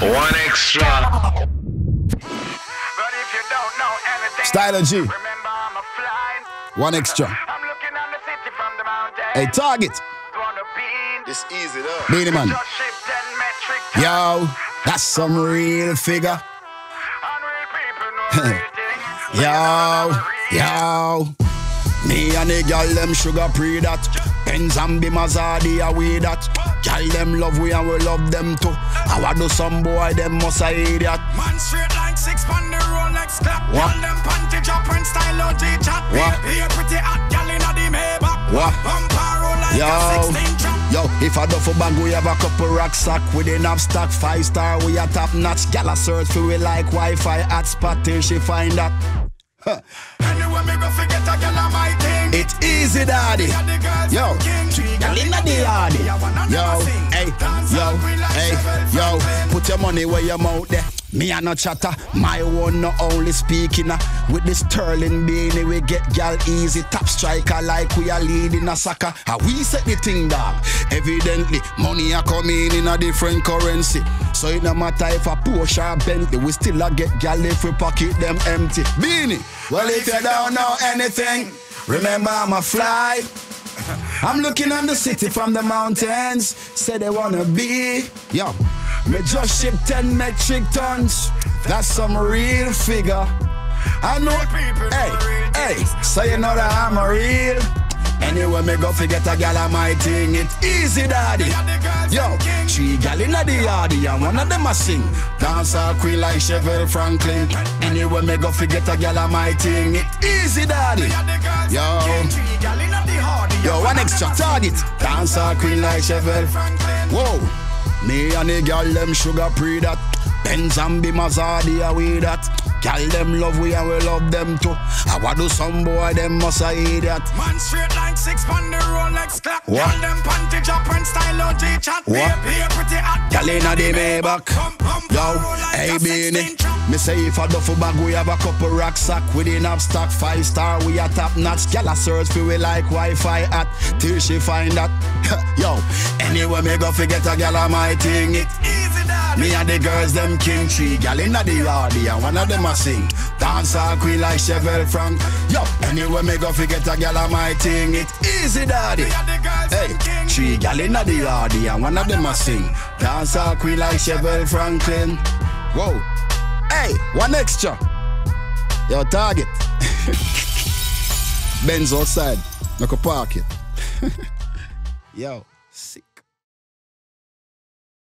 One extra. Stylo G. 1Xtra. Hey, target. It's easy though. Beenie Man. Yo, that's some real figure. yo, yo. Me and the girl them sugar pre that. Benz and be Mazadi away that. Girl them love we and we love them too. I want do some boy them must a idiot. Man straight like six on the Rolex clap. What? Girl them panty dropping style OG chat. What? Here pretty hot girl inna the Maybach. What? Bumper roll like Yo, a 16 trap. yo, if I duffel bag, we have a couple rucksack with enough stock. Five star, we a top notch. Gal a search for we like Wi-Fi hotspot till she find that. Huh. Anyway me go forget a on my thing. It's easy, daddy. Yo, them king. Three gal girl inna the them Yo, hey, yo, hey, yo. Put your money where your mouth there. Me a no chatter, my one no only speaking uh, With this Sterling beanie we get gal easy. Top striker like we are leading a soccer. How we set the thing dog Evidently, money a coming in a different currency. So it no matter if a Porsche or Bentley We still a get gal if we pocket them empty. Beanie, well if you don't know anything Remember I'm a fly I'm looking on the city from the mountains. Say they wanna be. Yo, me just ship 10 metric tons. That's some real figure. I know. people. Hey, hey, so you know that I'm a real. Anyway, me go forget a gal on my thing. It easy, daddy. Yo, three gal in the yardy and one of them a sing. Dance a queen like Chevelle Franklin. Anyway, me go forget a gal on my thing. It easy, daddy. 1Xtra target. Dance a queen like Chevelle. Whoa. Me and the girl them sugar pre that. Benz and be Mazadi away that. Girl them love we and we love them too. I want do some boy them must a that. Man straight like six on the Rolex clock. What? Girl them panty dropping style OG chat. What? Here pretty hot Girl inna the Maybach. Yo, hey Beanie. Me say if a duffel bag we have a couple rucksack with enough stock. Five star we a top notch. Girl a search for we like Wi-Fi at till she find that. Yo, anyway me go forget a gal on my thing. It Easy daddy. Me and the girls, them king tree. Gal inna the yardy, and one of them a sing. Dance a queen like Chevelle Frank. Yo, anyway, me go forget a gal on my thing. It easy, daddy. Hey, three gal inna the yardy, and one of them a sing. Dance a queen like Chevelle Franklin. Whoa, 1Xtra. Yo, target. Benz outside. Make a park it. Yo.